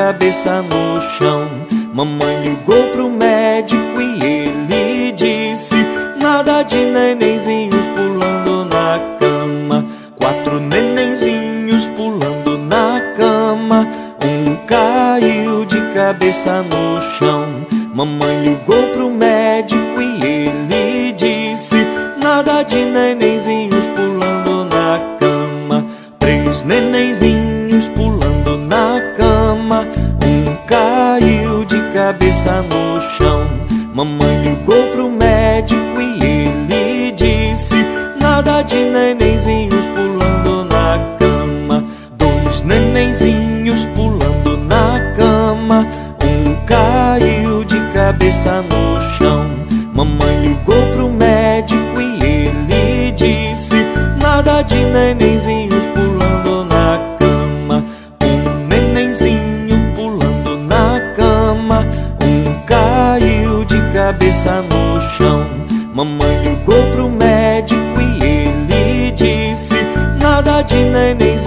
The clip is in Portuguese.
cabeça no chão. Mamãe ligou pro médico e ele disse: Nada de nenenzinhos pulando na cama. Quatro nenenzinhos pulando na cama. Um caiu de cabeça no chão. Mamãe ligou pro médico e ele cabeça no chão. Mamãe ligou pro médico e ele disse: Nada de nenenzinhos pulando na cama. Dois nenenzinhos pulando na cama. Um caiu de cabeça no chão. Mamãe ligou pro médico e ele disse: Nada de nenenzinhos cabeça no chão. Mamãe ligou pro médico e ele disse: Nada de nenenzinho